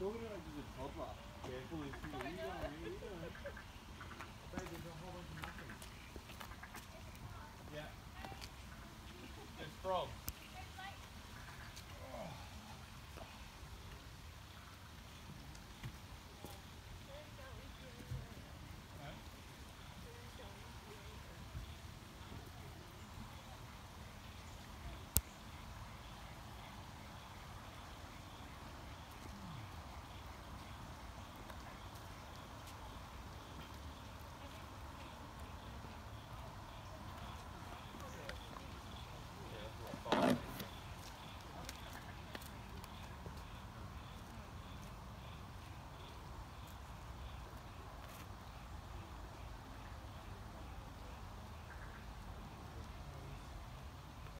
Dominant